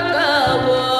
Kakawa.